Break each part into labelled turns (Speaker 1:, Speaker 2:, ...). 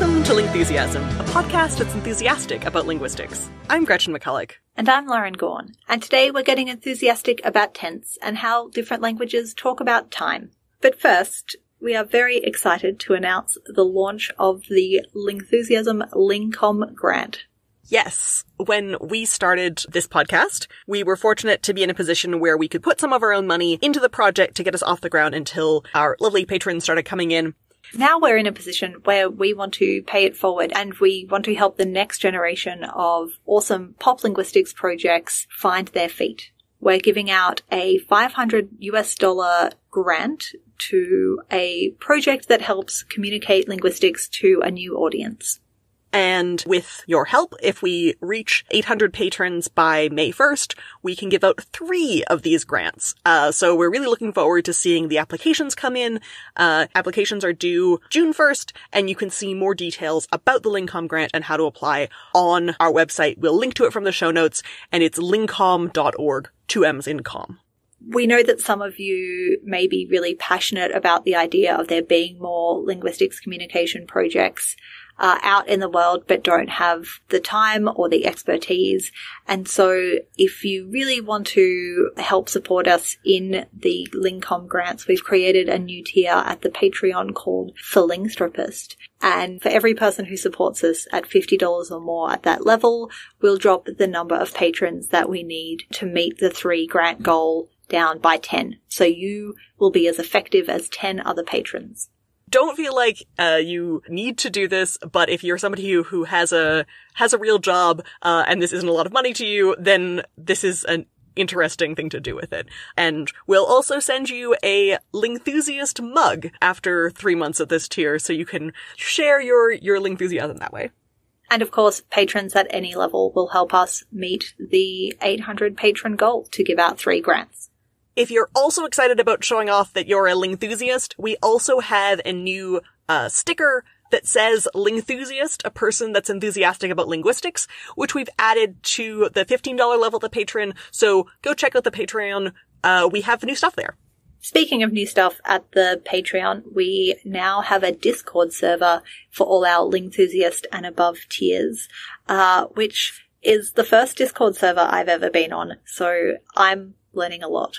Speaker 1: Welcome to Lingthusiasm, a podcast that's enthusiastic about linguistics. I'm Gretchen McCulloch.
Speaker 2: And I'm Lauren Gawne. And today we're getting enthusiastic about tense and how different languages talk about time. But first, we are very excited to announce the launch of the Lingthusiasm Lingcom grant.
Speaker 1: Yes. When we started this podcast, we were fortunate to be in a position where we could put some of our own money into the project to get us off the ground until our lovely patrons started coming in.
Speaker 2: Now we're in a position where we want to pay it forward and we want to help the next generation of awesome pop linguistics projects find their feet. We're giving out a 500 US dollar grant to a project that helps communicate linguistics to a new audience.
Speaker 1: And with your help, if we reach 800 patrons by May 1st, we can give out three of these grants. Uh, so we're really looking forward to seeing the applications come in. Uh, applications are due June 1st, and you can see more details about the Lingcom grant and how to apply on our website. We'll link to it from the show notes, and it's lingcom.org, two M's in com
Speaker 2: we know that some of you may be really passionate about the idea of there being more linguistics communication projects uh, out in the world but don't have the time or the expertise. And so if you really want to help support us in the Lingcom grants, we've created a new tier at the Patreon called Philanthropist. And for every person who supports us at $50 or more at that level, we'll drop the number of patrons that we need to meet the three grant goal down by 10. So you will be as effective as 10 other patrons
Speaker 1: don't feel like uh, you need to do this, but if you're somebody who, who has a has a real job uh, and this isn't a lot of money to you, then this is an interesting thing to do with it. And we'll also send you a Lingthusiast mug after three months of this tier, so you can share your your Lingthusiasm that way.
Speaker 2: And of course, patrons at any level will help us meet the 800 patron goal to give out three grants.
Speaker 1: If you're also excited about showing off that you're a Lingthusiast, we also have a new uh, sticker that says Lingthusiast, a person that's enthusiastic about linguistics, which we've added to the $15 level of the Patreon. So go check out the Patreon. Uh, we have new stuff there.
Speaker 2: Speaking of new stuff at the Patreon, we now have a Discord server for all our Lingthusiast and above tiers, uh, which is the first Discord server I've ever been on. So I'm learning a lot.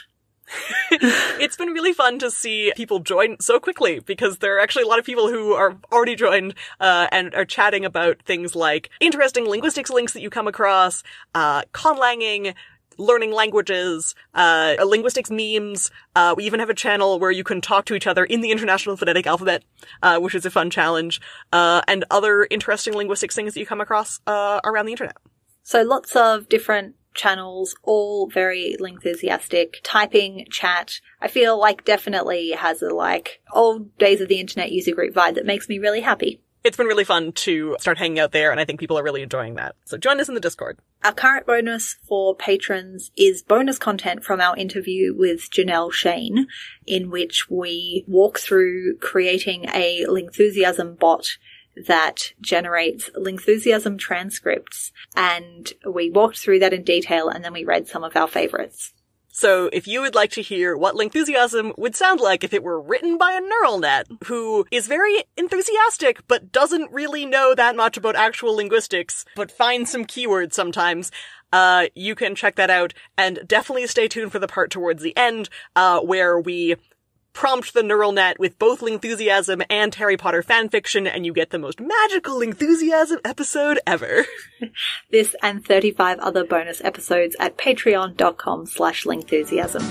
Speaker 1: It's been really fun to see people join so quickly because there are actually a lot of people who are already joined uh, and are chatting about things like interesting linguistics links that you come across, uh, conlanging, learning languages, uh, linguistics memes. Uh, we even have a channel where you can talk to each other in the International Phonetic Alphabet, uh, which is a fun challenge, uh, and other interesting linguistics things that you come across uh, around the internet.
Speaker 2: So lots of different channels, all very enthusiastic, typing, chat. I feel like definitely has a like old days of the internet user group vibe that makes me really happy.
Speaker 1: It's been really fun to start hanging out there, and I think people are really enjoying that. So join us in the Discord.
Speaker 2: Our current bonus for patrons is bonus content from our interview with Janelle Shane, in which we walk through creating a Lingthusiasm bot that generates Lingthusiasm transcripts. And we walked through that in detail and then we read some of our favorites.
Speaker 1: So if you would like to hear what Lingthusiasm would sound like if it were written by a neural net who is very enthusiastic but doesn't really know that much about actual linguistics, but finds some keywords sometimes, uh, you can check that out and definitely stay tuned for the part towards the end, uh, where we prompt the neural net with both Lingthusiasm and Harry Potter fanfiction, and you get the most magical Lingthusiasm episode ever.
Speaker 2: this and 35 other bonus episodes at patreon.com slash Lingthusiasm.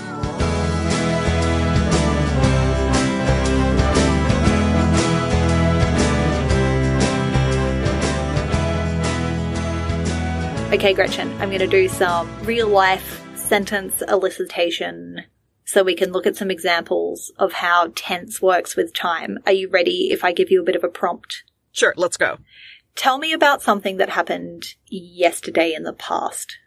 Speaker 2: Okay, Gretchen, I'm going to do some real life sentence elicitation so we can look at some examples of how tense works with time. Are you ready if I give you a bit of a prompt?
Speaker 1: Sure, let's go.
Speaker 2: Tell me about something that happened yesterday in the past.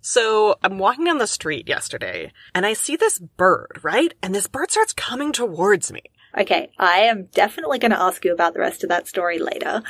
Speaker 1: So I'm walking down the street yesterday and I see this bird, right? And this bird starts coming towards me.
Speaker 2: Okay, I am definitely going to ask you about the rest of that story later.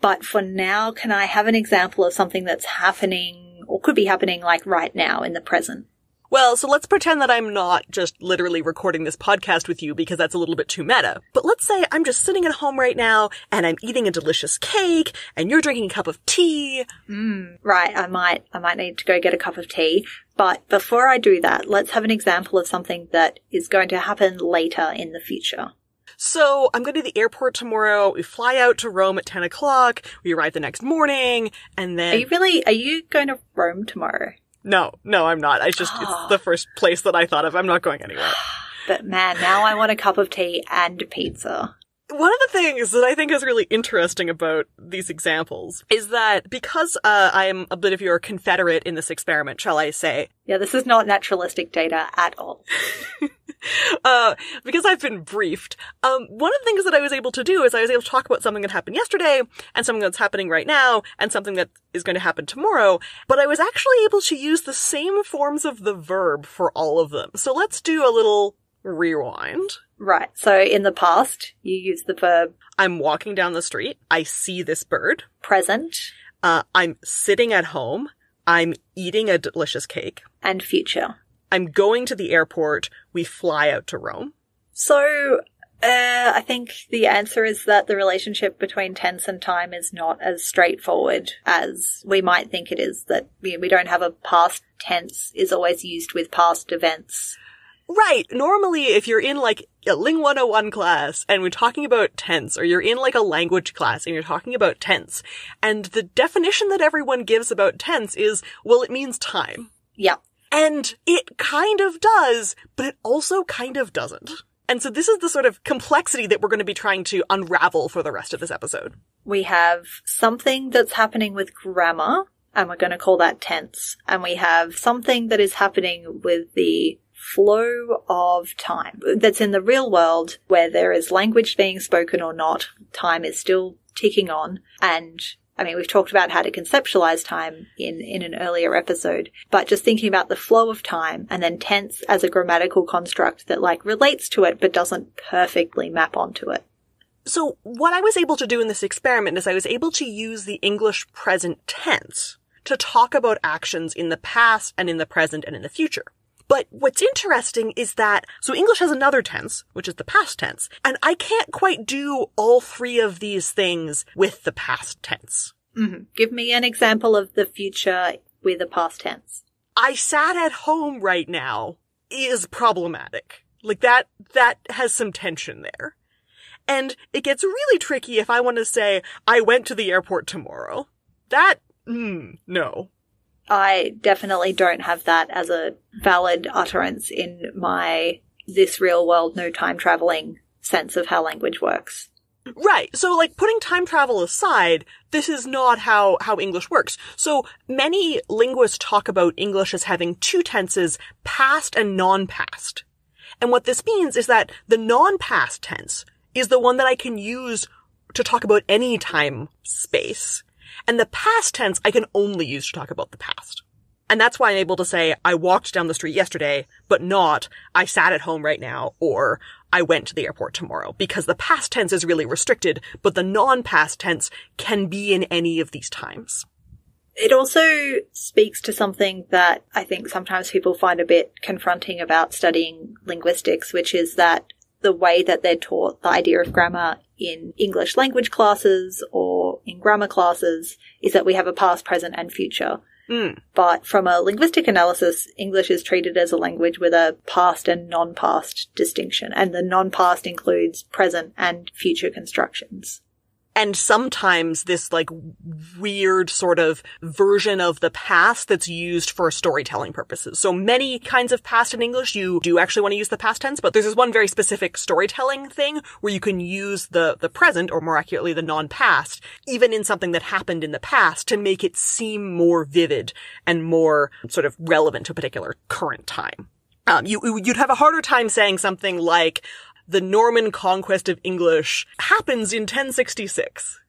Speaker 2: But for now, can I have an example of something that's happening or could be happening like right now in the present?
Speaker 1: Well, so let's pretend that I'm not just literally recording this podcast with you because that's a little bit too meta. But let's say I'm just sitting at home right now and I'm eating a delicious cake and you're drinking a cup of tea.
Speaker 2: Mm, right, I might I might need to go get a cup of tea. But before I do that, let's have an example of something that is going to happen later in the future.
Speaker 1: So I'm going to the airport tomorrow. We fly out to Rome at 10 o'clock. We arrive the next morning and then.
Speaker 2: Are you really are you going to Rome tomorrow?
Speaker 1: No, no, I'm not. I just, it's the first place that I thought of. I'm not going anywhere.
Speaker 2: But man, now I want a cup of tea and pizza.
Speaker 1: One of the things that I think is really interesting about these examples is that because uh, I am a bit of your confederate in this experiment, shall I say,
Speaker 2: Yeah, this is not naturalistic data at all.
Speaker 1: uh, because I've been briefed, um, one of the things that I was able to do is I was able to talk about something that happened yesterday and something that's happening right now and something that is going to happen tomorrow, but I was actually able to use the same forms of the verb for all of them. So let's do a little rewind.
Speaker 2: Right. So in the past, you use the verb
Speaker 1: I'm walking down the street. I see this bird.
Speaker 2: present
Speaker 1: Uh, I'm sitting at home. I'm eating a delicious cake.
Speaker 2: and future.
Speaker 1: I'm going to the airport. We fly out to Rome.
Speaker 2: So, uh, I think the answer is that the relationship between tense and time is not as straightforward as we might think it is. That we, we don't have a past tense is always used with past events.
Speaker 1: Right. Normally, if you're in like a Ling 101 class and we're talking about tense, or you're in like a language class and you're talking about tense, and the definition that everyone gives about tense is, well, it means time.
Speaker 2: Yeah.
Speaker 1: And it kind of does, but it also kind of doesn't. And so this is the sort of complexity that we're going to be trying to unravel for the rest of this episode.
Speaker 2: We have something that's happening with grammar, and we're going to call that tense. And we have something that is happening with the flow of time that's in the real world where there is language being spoken or not. Time is still ticking on. And I mean, we've talked about how to conceptualize time in, in an earlier episode, but just thinking about the flow of time and then tense as a grammatical construct that like relates to it but doesn't perfectly map onto it.
Speaker 1: So what I was able to do in this experiment is I was able to use the English present tense to talk about actions in the past and in the present and in the future. But what's interesting is that, so English has another tense, which is the past tense, and I can't quite do all three of these things with the past tense.
Speaker 2: hmm Give me an example of the future with a past tense.
Speaker 1: I sat at home right now is problematic. Like that, that has some tension there. And it gets really tricky if I want to say, I went to the airport tomorrow. That, mm, no.
Speaker 2: I definitely don't have that as a valid utterance in my this real world no time traveling sense of how language works.
Speaker 1: Right. So like putting time travel aside, this is not how, how English works. So many linguists talk about English as having two tenses, past and non-past. And what this means is that the non-past tense is the one that I can use to talk about any time space. And the past tense I can only use to talk about the past. And that's why I'm able to say, I walked down the street yesterday, but not, I sat at home right now, or I went to the airport tomorrow, because the past tense is really restricted, but the non-past tense can be in any of these times.
Speaker 2: It also speaks to something that I think sometimes people find a bit confronting about studying linguistics, which is that the way that they're taught the idea of grammar in English language classes or in grammar classes is that we have a past, present, and future.
Speaker 1: Mm.
Speaker 2: But from a linguistic analysis, English is treated as a language with a past and non past distinction, and the non past includes present and future constructions.
Speaker 1: And sometimes this like weird sort of version of the past that's used for storytelling purposes. So many kinds of past in English, you do actually want to use the past tense, but there's this one very specific storytelling thing where you can use the, the present, or more accurately, the non-past, even in something that happened in the past to make it seem more vivid and more sort of relevant to a particular current time. Um, you, you'd have a harder time saying something like, the Norman conquest of English happens in 1066.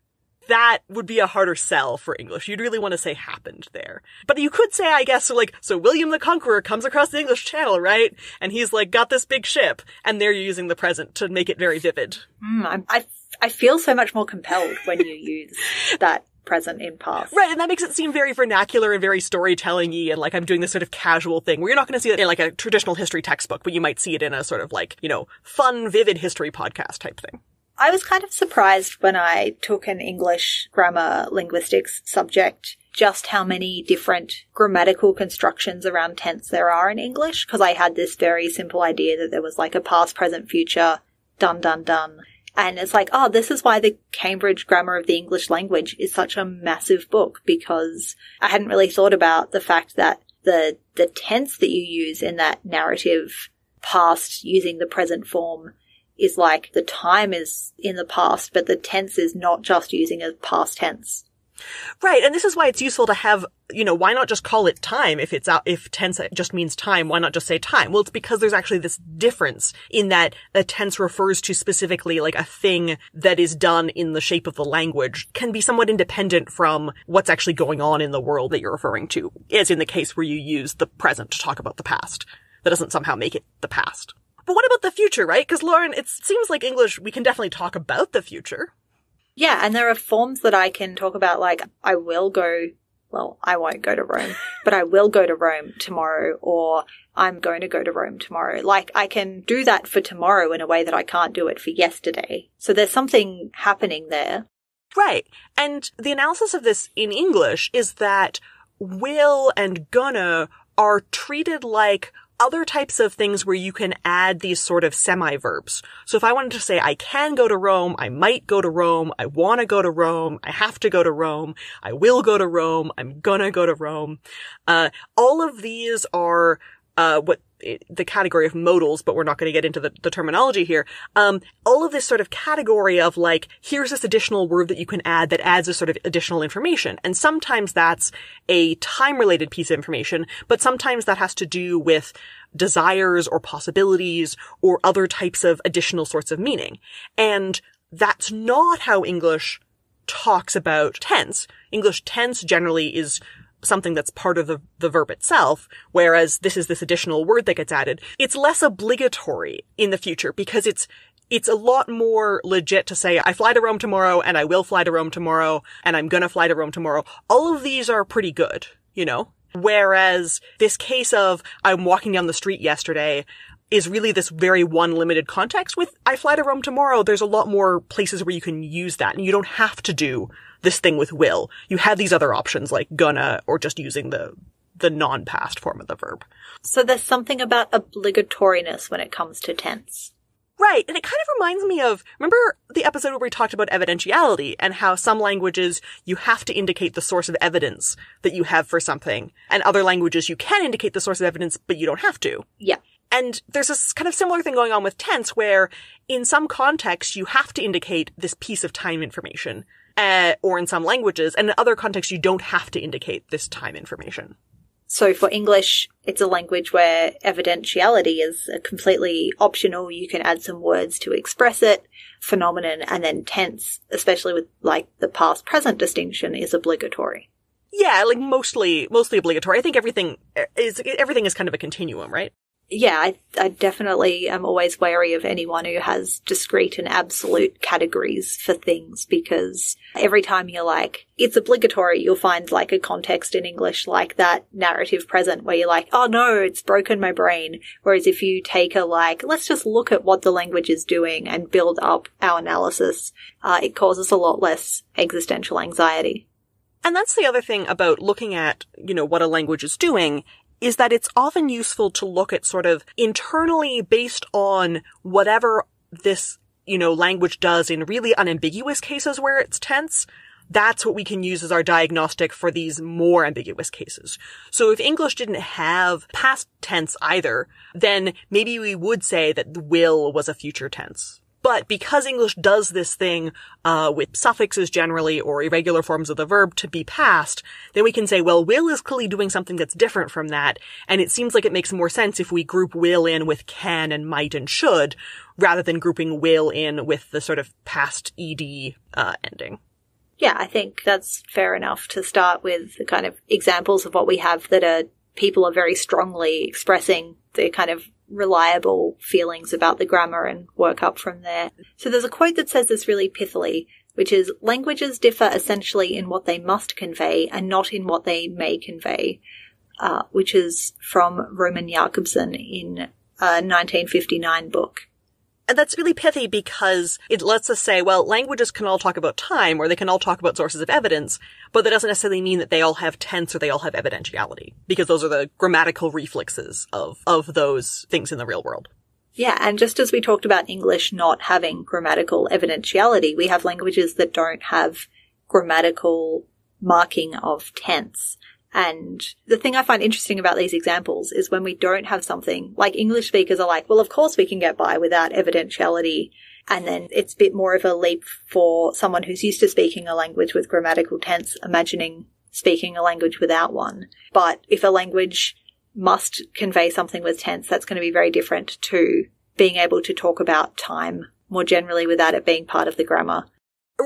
Speaker 1: That would be a harder sell for English. You'd really want to say happened there. But you could say, I guess, so like, so William the Conqueror comes across the English Channel, right? And he's like, got this big ship. And there you're using the present to make it very vivid.
Speaker 2: Mm, I, I feel so much more compelled when you use that present in past.
Speaker 1: Right, and that makes it seem very vernacular and very storytelling-y and like I'm doing this sort of casual thing where you're not going to see it in like a traditional history textbook, but you might see it in a sort of like, you know, fun, vivid history podcast type thing.
Speaker 2: I was kind of surprised when I took an English grammar linguistics subject just how many different grammatical constructions around tense there are in English because I had this very simple idea that there was like a past, present, future, done, done, done. And it's like, oh, this is why the Cambridge Grammar of the English Language is such a massive book because I hadn't really thought about the fact that the, the tense that you use in that narrative past using the present form is like the time is in the past, but the tense is not just using a past tense.
Speaker 1: Right, and this is why it's useful to have, you know, why not just call it time if it's out, if tense just means time, why not just say time? Well, it's because there's actually this difference in that a tense refers to specifically like a thing that is done in the shape of the language can be somewhat independent from what's actually going on in the world that you're referring to, as in the case where you use the present to talk about the past. That doesn't somehow make it the past. But what about the future, right? Because Lauren, it seems like English, we can definitely talk about the future.
Speaker 2: Yeah, and there are forms that I can talk about, like, I will go, well, I won't go to Rome, but I will go to Rome tomorrow, or I'm going to go to Rome tomorrow. Like, I can do that for tomorrow in a way that I can't do it for yesterday. So there's something happening there.
Speaker 1: Right. And the analysis of this in English is that will and gonna are treated like other types of things where you can add these sort of semi-verbs. So if I wanted to say I can go to Rome, I might go to Rome, I want to go to Rome, I have to go to Rome, I will go to Rome, I'm gonna go to Rome. Uh, all of these are uh, what the category of modals, but we're not going to get into the, the terminology here. Um, all of this sort of category of like, here's this additional word that you can add that adds a sort of additional information. And sometimes that's a time related piece of information, but sometimes that has to do with desires or possibilities or other types of additional sorts of meaning. And that's not how English talks about tense. English tense generally is something that's part of the, the verb itself, whereas this is this additional word that gets added. It's less obligatory in the future because it's it's a lot more legit to say, I fly to Rome tomorrow and I will fly to Rome tomorrow and I'm gonna fly to Rome tomorrow. All of these are pretty good, you know? Whereas this case of I'm walking down the street yesterday is really this very one limited context with I fly to Rome tomorrow. There's a lot more places where you can use that and you don't have to do this thing with will. You have these other options like gonna or just using the the non-past form of the verb.
Speaker 2: So there's something about obligatoriness when it comes to tense.
Speaker 1: Right. And it kind of reminds me of, remember the episode where we talked about evidentiality and how some languages you have to indicate the source of evidence that you have for something and other languages you can indicate the source of evidence, but you don't have to.
Speaker 2: Yeah.
Speaker 1: And there's this kind of similar thing going on with tense where in some contexts you have to indicate this piece of time information, uh, or in some languages, and in other contexts you don't have to indicate this time information.
Speaker 2: So for English, it's a language where evidentiality is completely optional. You can add some words to express it, phenomenon, and then tense, especially with like the past present distinction is obligatory.
Speaker 1: Yeah, like mostly, mostly obligatory. I think everything is, everything is kind of a continuum, right?
Speaker 2: Yeah, I, I, definitely am always wary of anyone who has discrete and absolute categories for things because every time you're like, it's obligatory, you'll find like a context in English like that narrative present where you're like, oh no, it's broken my brain. Whereas if you take a like, let's just look at what the language is doing and build up our analysis, uh, it causes a lot less existential anxiety.
Speaker 1: And that's the other thing about looking at, you know, what a language is doing is that it's often useful to look at sort of internally based on whatever this, you know, language does in really unambiguous cases where it's tense. That's what we can use as our diagnostic for these more ambiguous cases. So if English didn't have past tense either, then maybe we would say that will was a future tense. But because English does this thing uh, with suffixes generally or irregular forms of the verb to be past, then we can say, well, will is clearly doing something that's different from that, and it seems like it makes more sense if we group will in with can and might and should, rather than grouping will in with the sort of past ed uh, ending.
Speaker 2: Yeah, I think that's fair enough to start with the kind of examples of what we have that are people are very strongly expressing the kind of reliable feelings about the grammar and work up from there. So there's a quote that says this really pithily. which is languages differ essentially in what they must convey and not in what they may convey, uh, which is from Roman Jakobson in a 1959 book.
Speaker 1: And that's really pithy because it lets us say, well, languages can all talk about time or they can all talk about sources of evidence, but that doesn't necessarily mean that they all have tense or they all have evidentiality because those are the grammatical reflexes of, of those things in the real world.
Speaker 2: Yeah, and just as we talked about English not having grammatical evidentiality, we have languages that don't have grammatical marking of tense. And the thing I find interesting about these examples is when we don't have something like English speakers are like, well, of course we can get by without evidentiality. And then it's a bit more of a leap for someone who's used to speaking a language with grammatical tense, imagining speaking a language without one. But if a language must convey something with tense, that's going to be very different to being able to talk about time more generally without it being part of the grammar.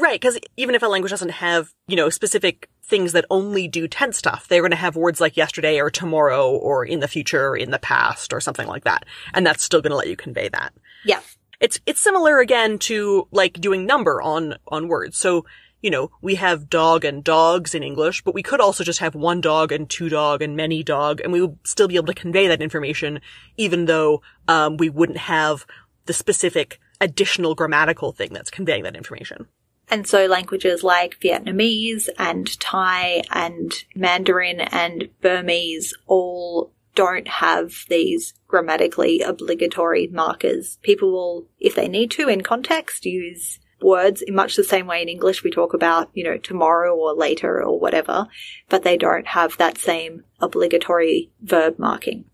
Speaker 1: Right, because even if a language doesn't have, you know, specific things that only do tense stuff, they're going to have words like yesterday or tomorrow or in the future or in the past or something like that. And that's still going to let you convey that.
Speaker 2: Yeah.
Speaker 1: It's, it's similar again to like doing number on, on words. So, you know, we have dog and dogs in English, but we could also just have one dog and two dog and many dog, and we would still be able to convey that information, even though, um, we wouldn't have the specific additional grammatical thing that's conveying that information.
Speaker 2: And so languages like Vietnamese and Thai and Mandarin and Burmese all don't have these grammatically obligatory markers. People will, if they need to in context, use words in much the same way in English we talk about, you know, tomorrow or later or whatever, but they don't have that same obligatory verb marking.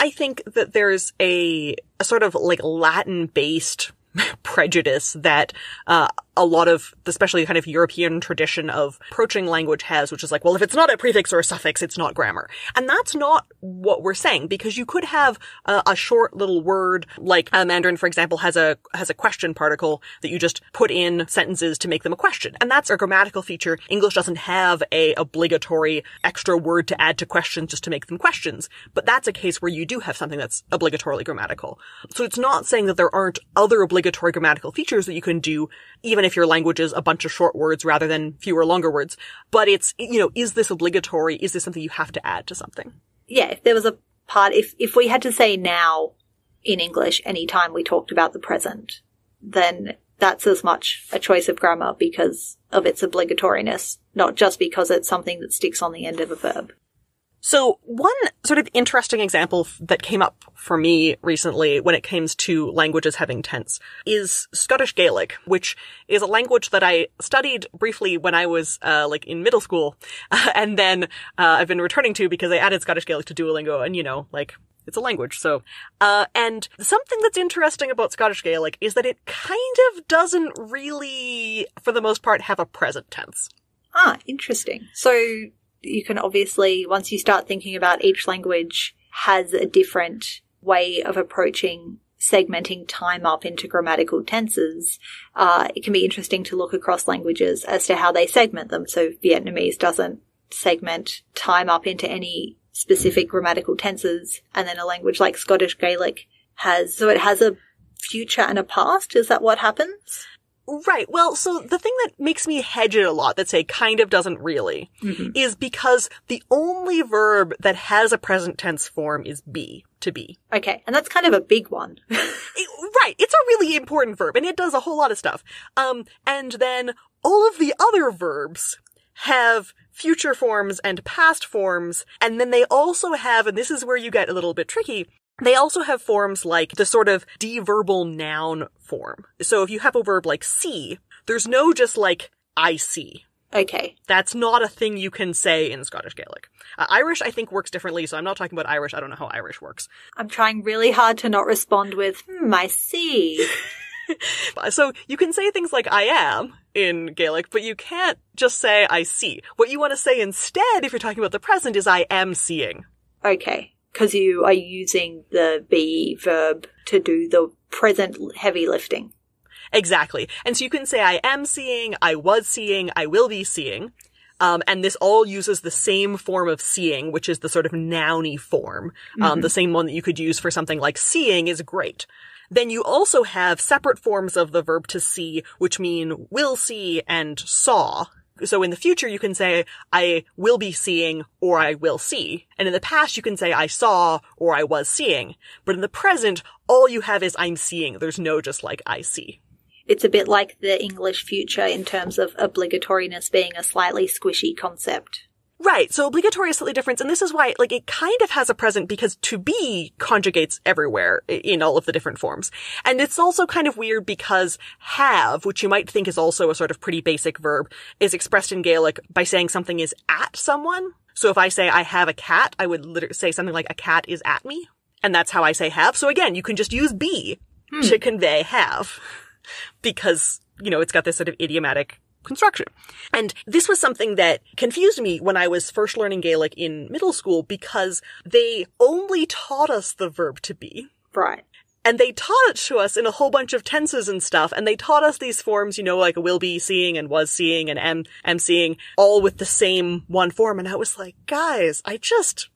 Speaker 1: I think that there's a, a sort of like Latin based prejudice that uh, a lot of, the especially kind of European tradition of approaching language has, which is like, well, if it's not a prefix or a suffix, it's not grammar. And that's not what we're saying, because you could have a, a short little word, like uh, Mandarin, for example, has a, has a question particle that you just put in sentences to make them a question. And that's a grammatical feature. English doesn't have a obligatory extra word to add to questions just to make them questions. But that's a case where you do have something that's obligatorily grammatical. So it's not saying that there aren't other obligatory grammatical features that you can do, even if your language is a bunch of short words rather than fewer longer words. But it's, you know, is this obligatory? Is this something you have to add to something?
Speaker 2: Yeah, if there was a part, if, if we had to say now in English anytime we talked about the present, then that's as much a choice of grammar because of its obligatoriness, not just because it's something that sticks on the end of a verb.
Speaker 1: So one sort of interesting example that came up for me recently when it comes to languages having tense is Scottish Gaelic, which is a language that I studied briefly when I was uh, like in middle school, and then uh, I've been returning to because I added Scottish Gaelic to Duolingo, and you know, like it's a language. So, uh, and something that's interesting about Scottish Gaelic is that it kind of doesn't really, for the most part, have a present tense.
Speaker 2: Ah, interesting. So you can obviously, once you start thinking about each language has a different way of approaching segmenting time up into grammatical tenses, uh, it can be interesting to look across languages as to how they segment them. So Vietnamese doesn't segment time up into any specific grammatical tenses, and then a language like Scottish Gaelic has, so it has a future and a past. Is that what happens?
Speaker 1: Right. Well, so the thing that makes me hedge it a lot that say kind of doesn't really
Speaker 2: Mhm.
Speaker 1: is because the only verb that has a present tense form is be, to be.
Speaker 2: Okay, and that's kind of a big one.
Speaker 1: It- right. It's a really important verb and it does a whole lot of stuff. Um, and then all of the other verbs have future forms and past forms. And then they also have, and this is where you get a little bit tricky, they also have forms like the sort of deverbal noun form. So if you have a verb like see, there's no just like I see.
Speaker 2: okay,
Speaker 1: That's not a thing you can say in Scottish Gaelic. Uh, Irish, I think, works differently, so I'm not talking about Irish. I don't know how Irish works.
Speaker 2: I'm trying really hard to not respond with, hmm, I see.
Speaker 1: So you can say things like I am in Gaelic, but you can't just say I see. What you want to say instead, if you're talking about the present, is I am seeing.
Speaker 2: Okay, because you are using the be verb to do the present heavy lifting.
Speaker 1: Exactly. And so you can say I am seeing, I was seeing, I will be seeing. Um, and this all uses the same form of seeing, which is the sort of nouny form. Um, the same one that you could use for something like seeing is great. then you also have separate forms of the verb to see, which mean will see and saw. So in the future, you can say, I will be seeing or I will see. And in the past, you can say, I saw or I was seeing. But in the present, all you have is I'm seeing. There's no just like I see.
Speaker 2: It's a bit like the English future in terms of obligatoriness being a slightly squishy concept.
Speaker 1: Right. So obligatory is slightly different. And this is why, like, it kind of has a present because to be conjugates everywhere in all of the different forms. And it's also kind of weird because have, which you might think is also a sort of pretty basic verb, is expressed in Gaelic by saying something is at someone. So if I say I have a cat, I would literally say something like a cat is at me. And that's how I say have. So again, you can just use be hmm. to convey have because, you know, it's got this sort of idiomatic construction. And this was something that confused me when I was first learning Gaelic in middle school because they only taught us the verb to be.
Speaker 2: Right.
Speaker 1: And they taught it to us in a whole bunch of tenses and stuff, and they taught us these forms, you know, like will be seeing and was seeing and am, am seeing, all with the same one form. And I was like, guys, I just,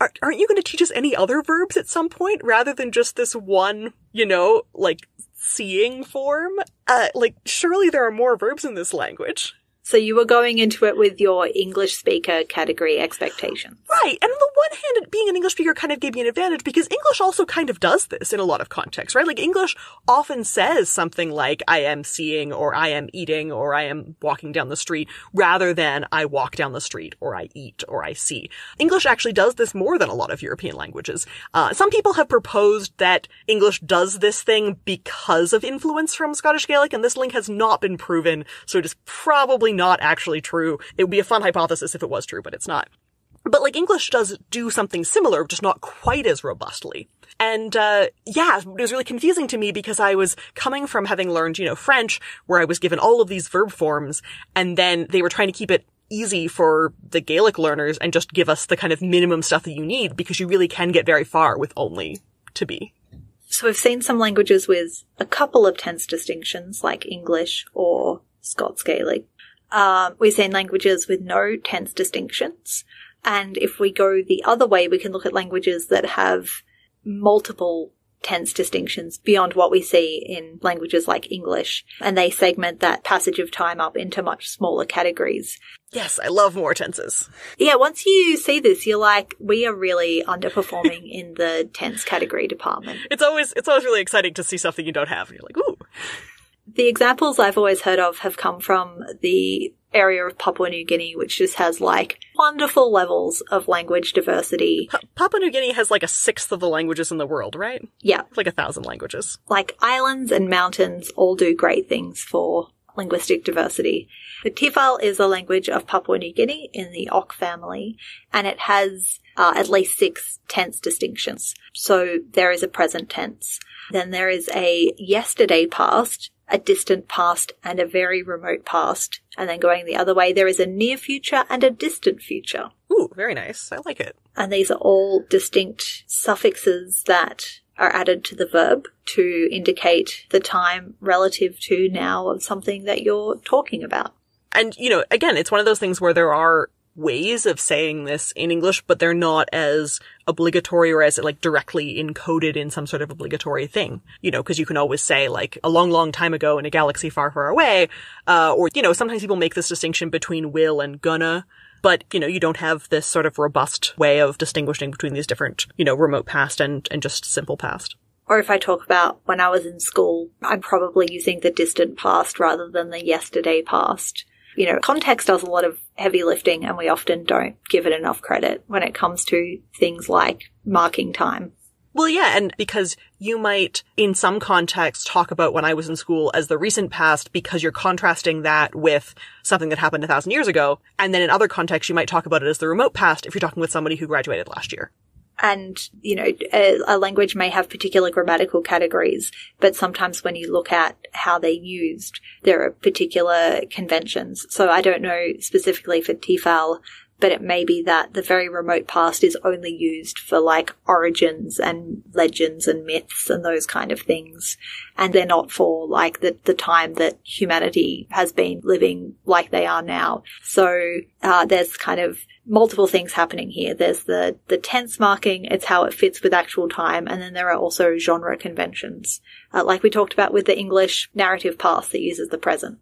Speaker 1: aren't you going to teach us any other verbs at some point rather than just this one, you know, like seeing form. Uh, like, surely there are more verbs in this language.
Speaker 2: So you were going into it with your English speaker category expectations.
Speaker 1: Right. And on the one hand, being an English speaker kind of gave me an advantage because English also kind of does this in a lot of contexts, right? Like English often says something like, I am seeing or I am eating or I am walking down the street rather than I walk down the street or I eat or I see. English actually does this more than a lot of European languages. Uh, some people have proposed that English does this thing because of influence from Scottish Gaelic and this link has not been proven, so it is probably not actually true. It would be a fun hypothesis if it was true, but it's not. But like English does do something similar, just not quite as robustly. And uh, yeah, it was really confusing to me because I was coming from having learned, you know, French, where I was given all of these verb forms, and then they were trying to keep it easy for the Gaelic learners and just give us the kind of minimum stuff that you need because you really can get very far with only to be.
Speaker 2: So we've seen some languages with a couple of tense distinctions, like English or Scots Gaelic, um, we've seen languages with no tense distinctions. And if we go the other way, we can look at languages that have multiple tense distinctions beyond what we see in languages like English. And they segment that passage of time up into much smaller categories.
Speaker 1: Yes, I love more tenses.
Speaker 2: Yeah, once you see this, you're like, we are really underperforming in the tense category department.
Speaker 1: It's always, it's always really exciting to see something you don't have. And You're like, ooh.
Speaker 2: The examples I've always heard of have come from the area of Papua New Guinea, which just has like wonderful levels of language diversity.
Speaker 1: Pa- Papua New Guinea has like a sixth of the languages in the world, right?
Speaker 2: Yeah.
Speaker 1: like a thousand languages.
Speaker 2: Like islands and mountains all do great things for linguistic diversity. The Tifal is a language of Papua New Guinea in the Ok family, and it has uh, at least six tense distinctions. So there is a present tense. Then there is a yesterday past, a distant past and a very remote past. And then going the other way, there is a near future and a distant future.
Speaker 1: Ooh, very nice. I like it.
Speaker 2: And these are all distinct suffixes that are added to the verb to indicate the time relative to now of something that you're talking about.
Speaker 1: And, you know, again, it's one of those things where there are ways of saying this in English, but they're not as obligatory or as like directly encoded in some sort of obligatory thing. You know, because you can always say like a long, long time ago in a galaxy far, far away, uh, or you know, sometimes people make this distinction between will and gonna. But, you know, you don't have this sort of robust way of distinguishing between these different, you know, remote past and, and just simple past.
Speaker 2: Or if I talk about when I was in school, I'm probably using the distant past rather than the yesterday past you know, context does a lot of heavy lifting and we often don't give it enough credit when it comes to things like marking time.
Speaker 1: Well, yeah, and because you might, in some context, talk about when I was in school as the recent past because you're contrasting that with something that happened a thousand years ago. And then in other contexts, you might talk about it as the remote past if you're talking with somebody who graduated last year.
Speaker 2: And, you know, a, a, language may have particular grammatical categories, but sometimes when you look at how they're used, there are particular conventions. So I don't know specifically for Tifal, but it may be that the very remote past is only used for like origins and legends and myths and those kind of things. And they're not for like the, the time that humanity has been living like they are now. So, uh, there's kind of multiple things happening here. There's the, the tense marking, it's how it fits with actual time, and then there are also genre conventions, uh, like we talked about with the English narrative past that uses the present.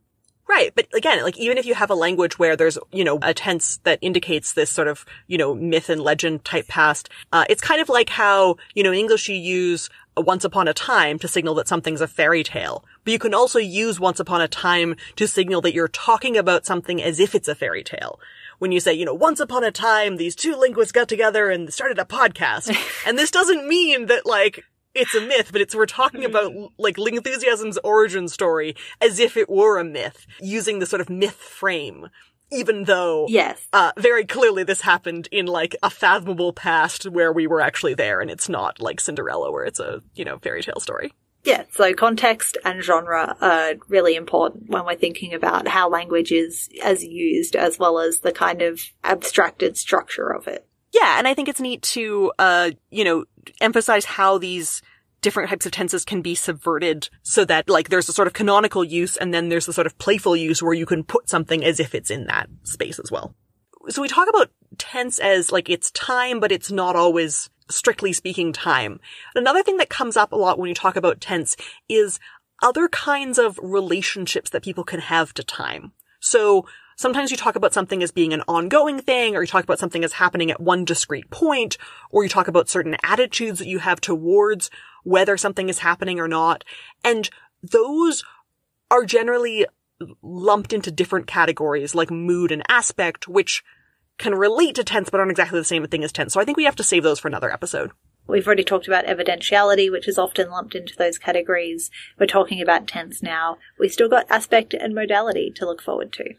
Speaker 1: Right. But again, like even if you have a language where there's, you know, a tense that indicates this sort of, you know, myth and legend type past, uh, it's kind of like how, you know, in English you use once upon a time to signal that something's a fairy tale. But you can also use once upon a time to signal that you're talking about something as if it's a fairy tale when you say, you know, once upon a time, these two linguists got together and started a podcast. and this doesn't mean that, like, it's a myth, but it's, we're talking about, like, Lingthusiasm's origin story as if it were a myth, using the sort of myth frame. Even though,
Speaker 2: Yes.
Speaker 1: uh, very clearly this happened in, like, a fathomable past where we were actually there and it's not like Cinderella where it's a, you know, fairy tale story.
Speaker 2: Yeah, so context and genre are really important when we're thinking about how language is as used as well as the kind of abstracted structure of it.
Speaker 1: Yeah, and I think it's neat to, uh, you know, emphasize how these different types of tenses can be subverted so that, like, there's a sort of canonical use and then there's a sort of playful use where you can put something as if it's in that space as well. So we talk about tense as, like, it's time, but it's not always strictly speaking time. Another thing that comes up a lot when you talk about tense is other kinds of relationships that people can have to time. So sometimes you talk about something as being an ongoing thing, or you talk about something as happening at one discrete point, or you talk about certain attitudes that you have towards whether something is happening or not. And those are generally lumped into different categories like mood and aspect, which can relate to tense but aren't exactly the same thing as tense. So I think we have to save those for another episode.
Speaker 2: We've already talked about evidentiality, which is often lumped into those categories. We're talking about tense now. We still got aspect and modality to look forward to.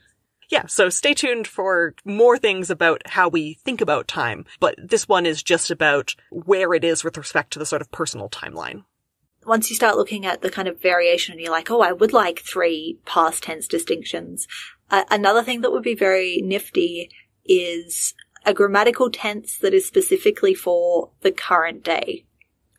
Speaker 1: Yeah, so stay tuned for more things about how we think about time, but this one is just about where it is with respect to the sort of personal timeline.
Speaker 2: Once you start looking at the kind of variation and you're like, oh, I would like three past tense distinctions. Uh, another thing that would be very nifty is a grammatical tense that is specifically for the current day.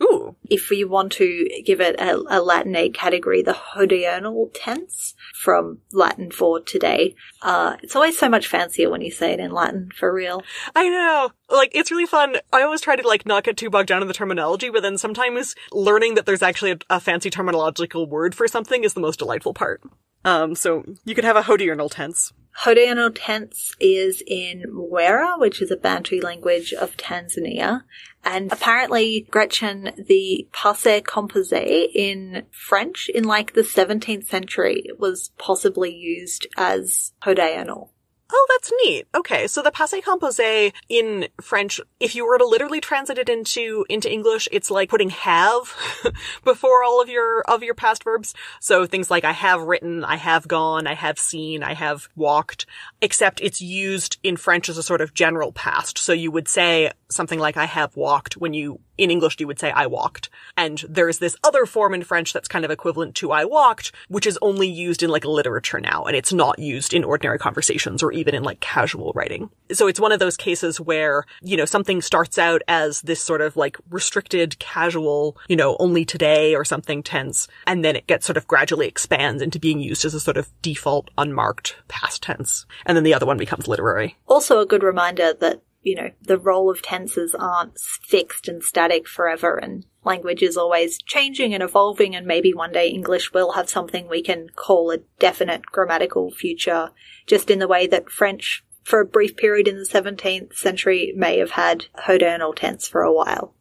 Speaker 1: Ooh,
Speaker 2: If we want to give it a, a Latinate category, the hodiernal tense from Latin for today. Uh, it's always so much fancier when you say it in Latin, for real.
Speaker 1: I know. Like, it's really fun. I always try to, like, not get too bogged down in the terminology, but then sometimes learning that there's actually a, a fancy terminological word for something is the most delightful part. Um, so you could have a hodiernal tense.
Speaker 2: Hodiernal tense is in Mwera, which is a Bantu language of Tanzania. And apparently, Gretchen, the passé composé in French in like the 17th century was possibly used as hodiernal.
Speaker 1: Oh, that's neat. Okay, so the passé composé in French, if you were to literally translate it into into English, it's like putting have before all of your of your past verbs. So things like I have written, I have gone, I have seen, I have walked, except it's used in French as a sort of general past. So you would say something like I have walked when you in English you would say I walked. And there's this other form in French that's kind of equivalent to I walked, which is only used in like literature now, and it's not used in ordinary conversations or even in like casual writing. So it's one of those cases where, you know, something starts out as this sort of like restricted, casual, you know, only today or something tense, and then it gets sort of gradually expands into being used as a sort of default unmarked past tense. And then the other one becomes literary.
Speaker 2: Also a good reminder that, you know, the role of tenses aren't fixed and static forever and language is always changing and evolving and maybe one day English will have something we can call a definite grammatical future, just in the way that French for a brief period in the 17th century may have had hodiernal tense for a while.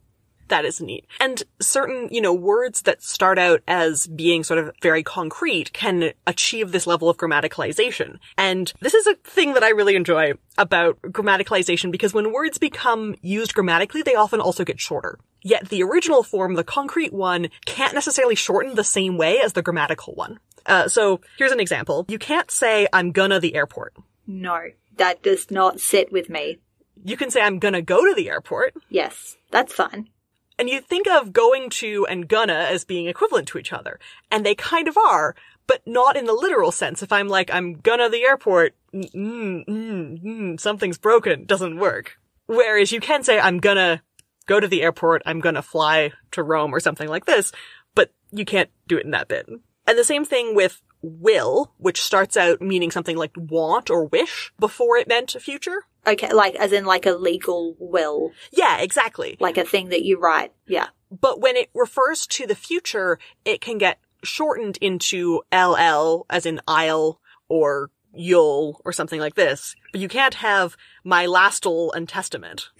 Speaker 1: That is neat. And certain, you know, words that start out as being sort of very concrete can achieve this level of grammaticalization. And this is a thing that I really enjoy about grammaticalization because when words become used grammatically, they often also get shorter. Yet the original form, the concrete one, can't necessarily shorten the same way as the grammatical one. Uh, so here's an example. You can't say, I'm gonna the airport.
Speaker 2: No, that does not sit with me.
Speaker 1: You can say, I'm gonna go to the airport.
Speaker 2: Yes, that's fine.
Speaker 1: And you think of going to and gonna as being equivalent to each other. And they kind of are, but not in the literal sense. If I'm like, I'm gonna the airport, mm, mm, mm, mm, something's broken doesn't work. Whereas you can say, I'm gonna go to the airport, I'm gonna fly to Rome or something like this, but you can't do it in that bit. And the same thing with will, which starts out meaning something like want or wish before it meant future.
Speaker 2: Okay, like as in like a legal will,
Speaker 1: Yeah, exactly.
Speaker 2: like a thing that you write. Yeah.
Speaker 1: But when it refers to the future, it can get shortened into LL, as in I'll, or you'll, or something like this. But you can't have my last'll and testament.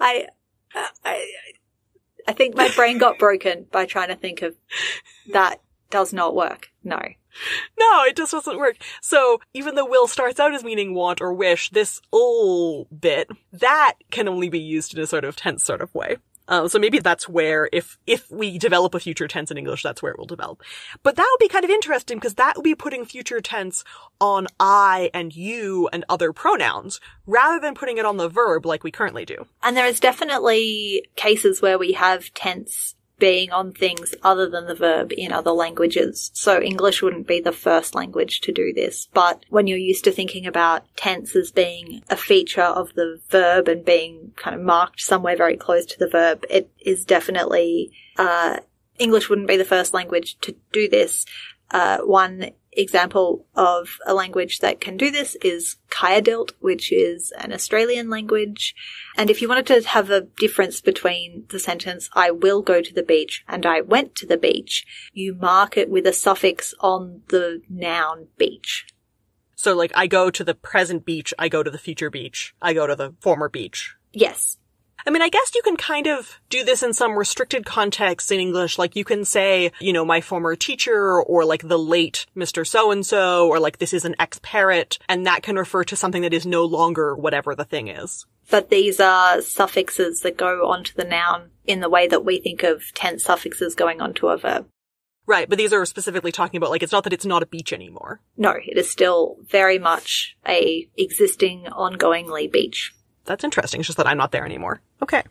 Speaker 2: I, I, I think my brain got broken by trying to think of that does not work. No.
Speaker 1: No, it just doesn't work. So even though will starts out as meaning want or wish, this ul bit, that can only be used in a sort of tense sort of way. Um, so maybe that's where, if, if we develop a future tense in English, that's where it will develop. But that would be kind of interesting because that would be putting future tense on I and you and other pronouns rather than putting it on the verb like we currently do.
Speaker 2: And there is definitely cases where we have tense being on things other than the verb in other languages. So English wouldn't be the first language to do this. But when you're used to thinking about tense as being a feature of the verb and being kind of marked somewhere very close to the verb, it is definitely, uh, English wouldn't be the first language to do this. Uh, one example of a language that can do this is Kayardild, which is an Australian language. And if you wanted to have a difference between the sentence, I will go to the beach and I went to the beach, you mark it with a suffix on the noun beach.
Speaker 1: So like I go to the present beach, I go to the future beach, I go to the former beach.
Speaker 2: Yes.
Speaker 1: I mean, I guess you can kind of do this in some restricted contexts in English. Like you can say, you know, my former teacher or like the late Mr. So-and-so or like this is an ex-parrot and that can refer to something that is no longer whatever the thing is.
Speaker 2: But these are suffixes that go onto the noun in the way that we think of tense suffixes going onto a verb.
Speaker 1: Right. But these are specifically talking about like, it's not that it's not a beach anymore.
Speaker 2: No, it is still very much a existing ongoingly beach.
Speaker 1: That's interesting. It's just that I'm not there anymore. Okay.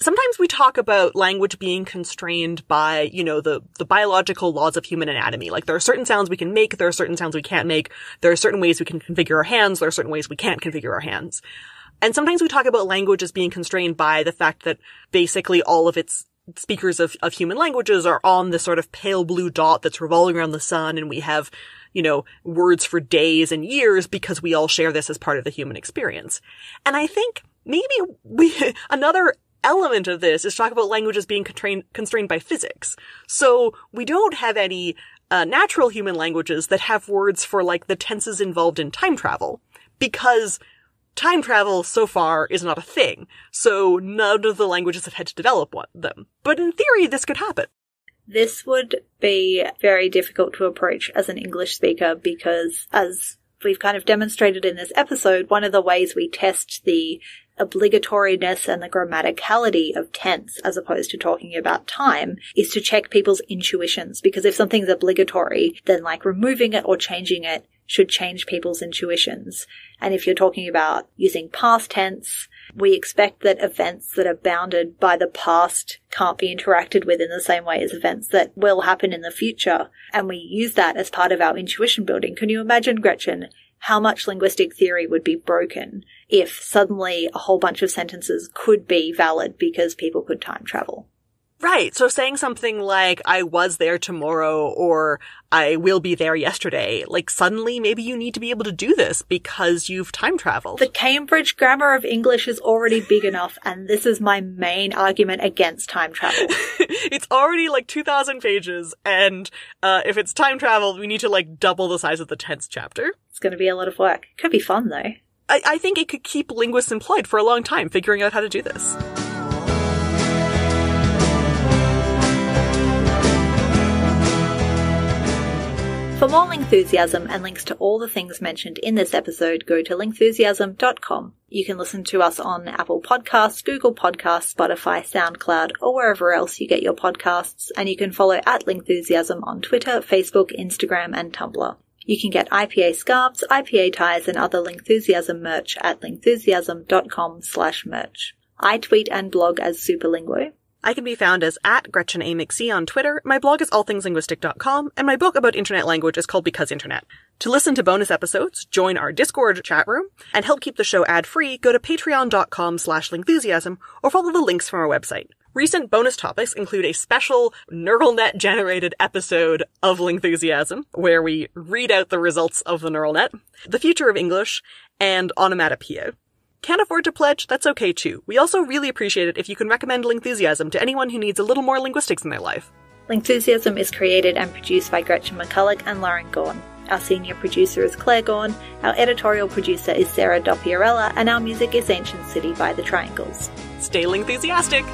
Speaker 1: Sometimes we talk about language being constrained by, you know, the, the biological laws of human anatomy. Like there are certain sounds we can make, there are certain sounds we can't make, there are certain ways we can configure our hands, there are certain ways we can't configure our hands. And sometimes we talk about language as being constrained by the fact that basically all of its speakers of, of human languages are on this sort of pale blue dot that's revolving around the sun and we have, you know, words for days and years because we all share this as part of the human experience. And I think maybe we, another element of this is talk about languages being constrained, constrained by physics. So we don't have any uh, natural human languages that have words for like the tenses involved in time travel because time travel so far is not a thing. So none of the languages have had to develop one, them. But in theory, this could happen.
Speaker 2: This would be very difficult to approach as an English speaker because, as we've kind of demonstrated in this episode, one of the ways we test the obligatoriness and the grammaticality of tense as opposed to talking about time is to check people's intuitions because if something's obligatory, then like removing it or changing it should change people's intuitions. And if you're talking about using past tense, we expect that events that are bounded by the past can't be interacted with in the same way as events that will happen in the future. And we use that as part of our intuition building. Can you imagine, Gretchen, how much linguistic theory would be broken if suddenly a whole bunch of sentences could be valid because people could time travel?
Speaker 1: Right. So saying something like, I was there tomorrow or I will be there yesterday, like suddenly maybe you need to be able to do this because you've time traveled.
Speaker 2: The Cambridge Grammar of English is already big enough, and this is my main argument against time travel.
Speaker 1: it's already like 2,000 pages, and uh, if it's time travel, we need to like double the size of the 10th chapter.
Speaker 2: It's going to be a lot of work. Could be fun though.
Speaker 1: I, I think it could keep linguists employed for a long time figuring out how to do this.
Speaker 2: For more Lingthusiasm and links to all the things mentioned in this episode, go to lingthusiasm.com. You can listen to us on Apple Podcasts, Google Podcasts, Spotify, SoundCloud, or wherever else you get your podcasts, and you can follow at Lingthusiasm on Twitter, Facebook, Instagram, and Tumblr. You can get IPA scarves, IPA ties, and other Lingthusiasm merch at lingthusiasm.com slash merch. I tweet and blog as Superlinguo.
Speaker 1: I can be found as at Gretchen A. McC on Twitter. My blog is allthingslinguistic.com, and my book about internet language is called Because Internet. To listen to bonus episodes, join our Discord chat room, and help keep the show ad-free, go to patreon.com slash lingthusiasm or follow the links from our website. Recent bonus topics include a special neural net generated episode of Lingthusiasm, where we read out the results of the neural net, the future of English, and onomatopoeia. Can't afford to pledge? That's okay too. We also really appreciate it if you can recommend Lingthusiasm to anyone who needs a little more linguistics in their life.
Speaker 2: Lingthusiasm is created and produced by Gretchen McCulloch and Lauren Gawne. Our senior producer is Claire Gawne, our editorial producer is Sarah Dopierala, and our music is Ancient City by The Triangles.
Speaker 1: Stay Lingthusiastic!